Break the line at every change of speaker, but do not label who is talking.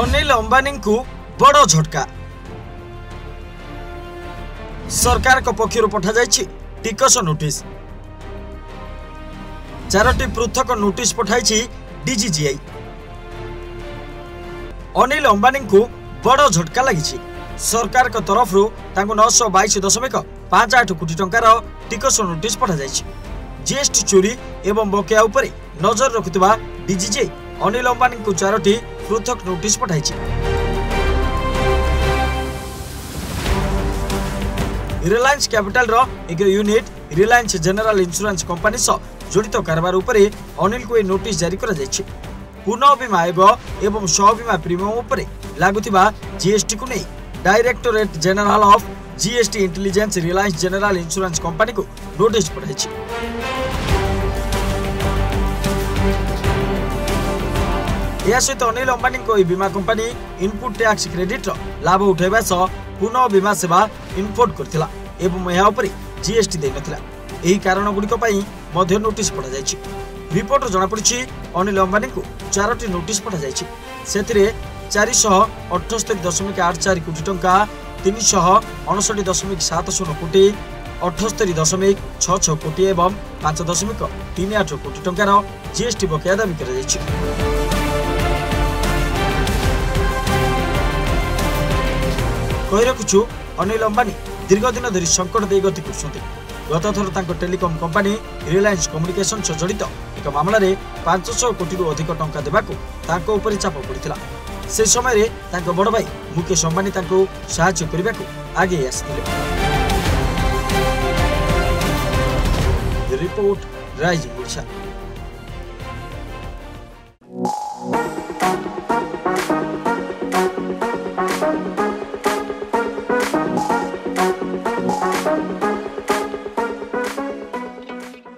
ଅନିଲ ଅମ୍ବାନୀଙ୍କୁ ବଡ଼ ଝଟକା। ସରକାରଙ୍କ ପକ୍ଷରୁ ପଠାଯାଇଛି ଟିକସ ନୋଟିସ। ଚାରୋଟି ପୃଥକ ନୋଟିସ ପଠାଇଛି ଡିଜିଜିଆଇ। ଅନିଲ ଅମ୍ବାନୀଙ୍କୁ ବଡ଼ ଝଟକା ଲାଗିଛି। ସରକାରଙ୍କ ତରଫରୁ ତାଙ୍କୁ ନଅଶହ ବାଇଶ ଦଶମିକ ପାଞ୍ଚ ଆଠ କୋଟି ଟଙ୍କାର ଟିକସ ନୋଟିସ ପଠାଯାଇଛି। ଜିଏସ୍ଟି ଚୋରି ଏବଂ ବକେୟା ଉପରେ ନଜର ରଖୁଥିବା ଡିଜିଜିଆଇ ଅନିଲ ଅମ୍ବାନୀଙ୍କୁ ଚାରୋଟି ପୃଥକ ନୋଟିସ ପଠାଇଛି। ରିଲାଏନ୍ସ କ୍ୟାପିଟାଲର ଏକ unit Reliance general insurance company ସହ ଜଡ଼ିତ କାରବାର ଉପରେ ଅନିଲଙ୍କୁ ଏହି ନୋଟିସ ଜାରି କରାଯାଇଛି। ପୁନଃ ବୀମା ଆୟୋଗ ଏବଂ ସହବୀମା ପ୍ରିମିୟମ ଉପରେ ଲାଗୁଥିବା ଜିଏସ୍ଟିକୁ ନେଇ directorate general of GST intelligence Reliance general insurance କମ୍ପାନୀକୁ ନୋଟିସ ପଠାଇଛି। ଏହା ସହିତ ଅନିଲ ଅମ୍ବାନୀଙ୍କ ଏହି ବୀମା କମ୍ପାନୀ ଇନପୁଟ୍ ଟ୍ୟାକ୍ସ କ୍ରେଡିଟ୍ର ଲାଭ ଉଠାଇବା ସହ ପୁନଃ ବୀମା ସେବା ଇନପୋର୍ଟ କରିଥିଲା ଏବଂ ଏହା ଉପରେ ଜିଏସ୍ଟି ଦେଇନଥିଲା ଏହି କାରଣଗୁଡ଼ିକ ପାଇଁ ମଧ୍ୟ ନୋଟିସ ପଠାଯାଇଛି ରିପୋର୍ଟରୁ ଜଣାପଡ଼ିଛି ଅନିଲ ଅମ୍ବାନୀଙ୍କୁ ଚାରୋଟି ନୋଟିସ ପଠାଯାଇଛି ସେଥିରେ ଚାରିଶହ ଅଠସ୍ତରୀ ଦଶମିକ ଆଠ ଚାରି କୋଟି ଟଙ୍କା ତିନିଶହ ଅଣଷଠି ଦଶମିକ ସାତ ଶୂନ କୋଟି ଅଠସ୍ତରୀ ଦଶମିକ ଛଅ ଛଅ କୋଟି ଏବଂ ପାଞ୍ଚ ଦଶମିକ ତିନି ଆଠ କୋଟି ଟଙ୍କାର ଜିଏସ୍ଟି ବକେୟା ଦାବି କରାଯାଇଛି। କହି ରଖୁଛୁ ଅନିଲ ଅମ୍ବାନୀ ଦୀର୍ଘ ଦିନ ଧରି ସଙ୍କଟ ଦେଇ ଗତି କରୁଛନ୍ତି। ଗତଥର ତାଙ୍କ ଟେଲିକମ୍ କମ୍ପାନୀ ରିଲାଏନ୍ସ କମ୍ୟୁନିକେସନ୍ ସହ ଜଡ଼ିତ ଏକ ମାମଲାରେ ପାଞ୍ଚଶହ କୋଟିରୁ ଅଧିକ ଟଙ୍କା ଦେବାକୁ ତାଙ୍କ ଉପରେ ଚାପ ପଡ଼ିଥିଲା। ସେ ସମୟରେ ତାଙ୍କ ବଡ଼ ଭାଇ ମୁକେଶ ଅମ୍ବାନୀ ତାଙ୍କୁ ସାହାଯ୍ୟ କରିବାକୁ ଆଗେଇ ଆସିଥିଲେ। रिपोर्ट राजभूषा